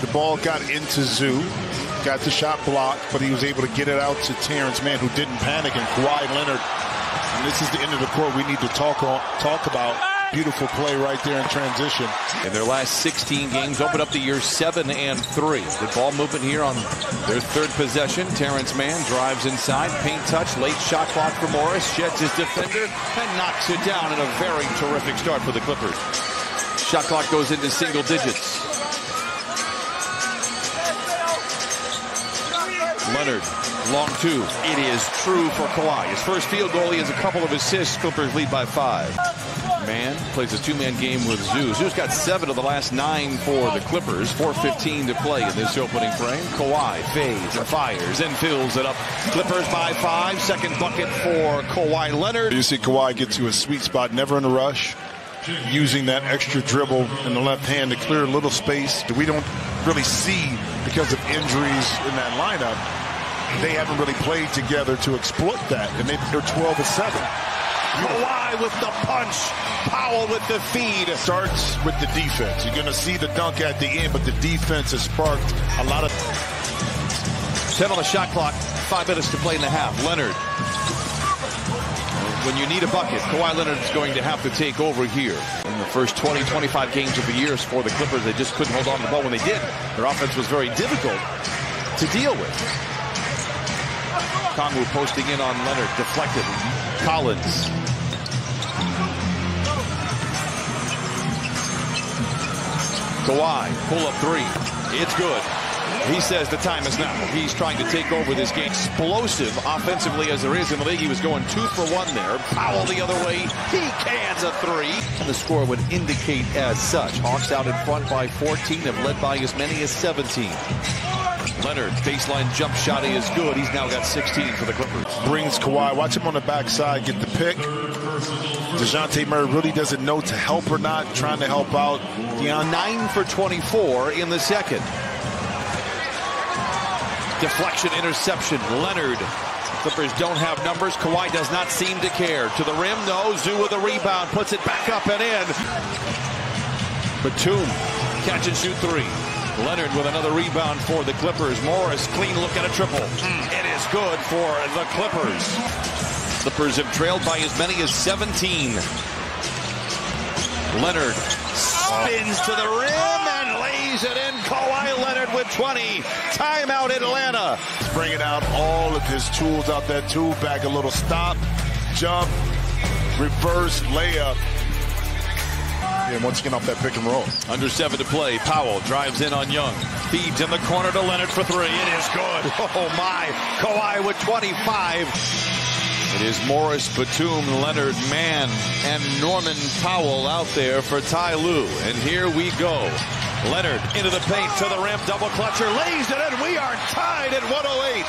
The ball got into Zoo, got the shot blocked, but he was able to get it out to Terance Mann, who didn't panic, and Kawhi Leonard. And this is the end of the court we need to talk on, talk about. Beautiful play right there in transition. In their last 16 games, opened up the year 7 and 3. The ball movement here on their third possession. Terance Mann drives inside, paint touch, late shot clock for Morris, sheds his defender, and knocks it down in a very terrific start for the Clippers. Shot clock goes into single digits. Leonard, long two. It is true for Kawhi. His first field goal, he has a couple of assists. Clippers lead by five. Mann plays a two-man game with Zoo. Zoo's got seven of the last nine for the Clippers. 4.15 to play in this opening frame. Kawhi fades and fires and fills it up. Clippers by five. Second bucket for Kawhi Leonard. You see Kawhi get to a sweet spot, never in a rush, using that extra dribble in the left hand to clear a little space that we don't really see because of injuries in that lineup. They haven't really played together to exploit that, and they, they're 12 and 7. Kawhi with the punch. Powell with the feed. Starts with the defense. You're going to see the dunk at the end, but the defense has sparked a lot of. 10 on the shot clock. Five minutes to play in the half. Leonard. When you need a bucket, Kawhi Leonard is going to have to take over here. In the first 20, 25 games of the year for the Clippers, they just couldn't hold on to the ball when they did. Their offense was very difficult to deal with. Kongwu posting in on Leonard, deflected. Collins Kawhi, pull up three. It's good. He says the time is now. He's trying to take over this game. Explosive offensively as there is in the league. He was going two for one there. Powell the other way. He cans a three. And the score would indicate as such. Hawks out in front by 14 have led by as many as 17. Leonard, baseline jump shot he is good. He's now got 16 for the Clippers. Brings Kawhi. Watch him on the backside get the pick. Dejounte Murray really doesn't know to help or not, trying to help out. Yeah, 9 for 24 in the second. Deflection, interception. Leonard. Clippers don't have numbers. Kawhi does not seem to care. To the rim, no. Zoo with a rebound. Puts it back up and in. Batum. Catch and shoot three. Leonard with another rebound for the Clippers. Morris, clean look at a triple. It is good for the Clippers. Clippers have trailed by as many as 17. Leonard spins to the rim lays it in. Kawhi Leonard with 20. Timeout Atlanta. He's bringing out all of his tools out there too. Back A little stop, jump, reverse, layup. And once again off that pick and roll. Under seven to play. Powell drives in on Young. Feeds in the corner to Leonard for three. It is good. Oh my. Kawhi with 25. It is Morris, Batum, Leonard, Mann, and Norman Powell out there for Ty Lue. And here we go. Leonard into the paint to the rim, double clutcher, lays it in. We are tied at 108.